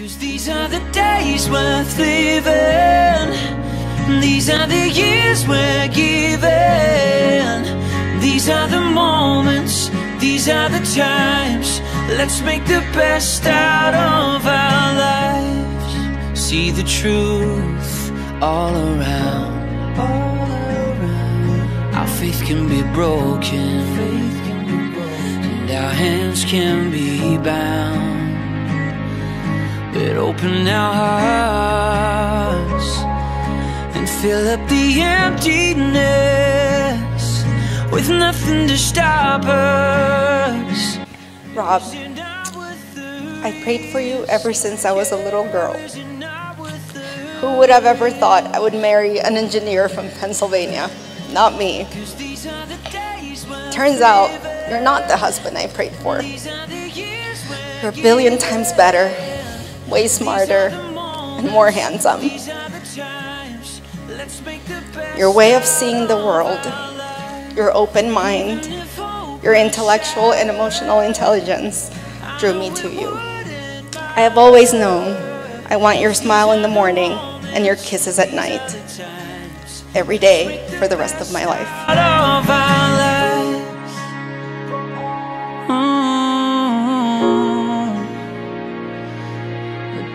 Cause these are the days worth living. These are the years we're given. These are the moments, these are the times. Let's make the best out of our lives. See the truth all around. Our faith can be broken. Faith can be broken. And our hands can be bound. Open our hearts and fill up the emptiness with nothing to stop us. Rob, I prayed for you ever since I was a little girl. Who would have ever thought I would marry an engineer from Pennsylvania? Not me. Turns out, you're not the husband I prayed for. You're a billion times better, way smarter, and more handsome. Your way of seeing the world, your open mind, your intellectual and emotional intelligence drew me to you. I have always known I want your smile in the morning and your kisses at night, every day for the rest of my life.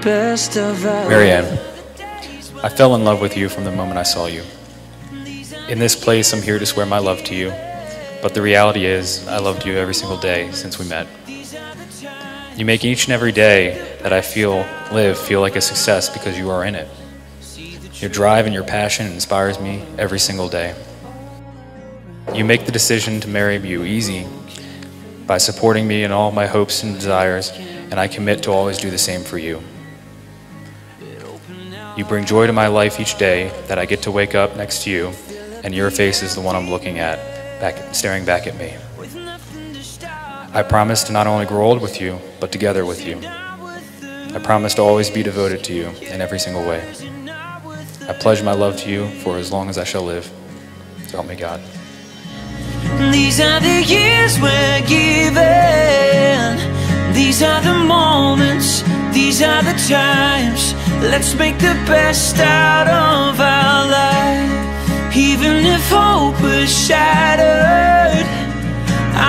Best of our Marianne, I fell in love with you from the moment I saw you. In this place, I'm here to swear my love to you, but the reality is, I loved you every single day since we met. You make each and every day that I feel, live, feel like a success because you are in it. Your drive and your passion inspires me every single day. You make the decision to marry you easy by supporting me in all my hopes and desires, and I commit to always do the same for you. You bring joy to my life each day that I get to wake up next to you, and your face is the one I'm looking at, back, staring back at me. I promise to not only grow old with you, but together with you. I promise to always be devoted to you in every single way. I pledge my love to you for as long as I shall live. So help me God. These are the years we're given. These are the moments, these are the times. Let's make the best out of our life. Even if hope was shattered,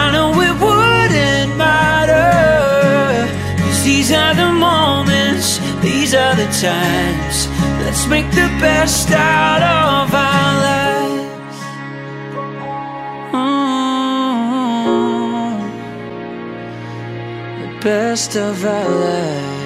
I know it wouldn't matter. Cause these are the moments, these are the times. Let's make the best out of our lives. Mm. The best of our lives.